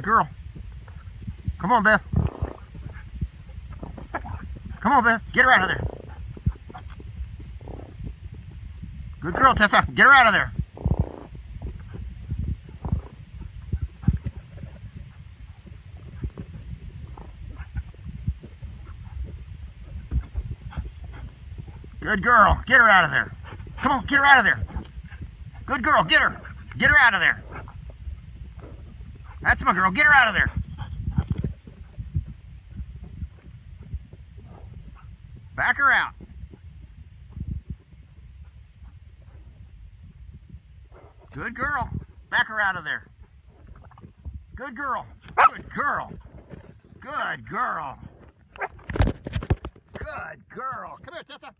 Good girl. Come on, Beth. Come on, Beth. Get her out of there. Good girl, Tessa. Get her out of there. Good girl. Get her out of there. Come on, get her out of there. Good girl. Get her. Get her out of there. That's my girl. Get her out of there. Back her out. Good girl. Back her out of there. Good girl. Good girl. Good girl. Good girl. Come here, Tessa.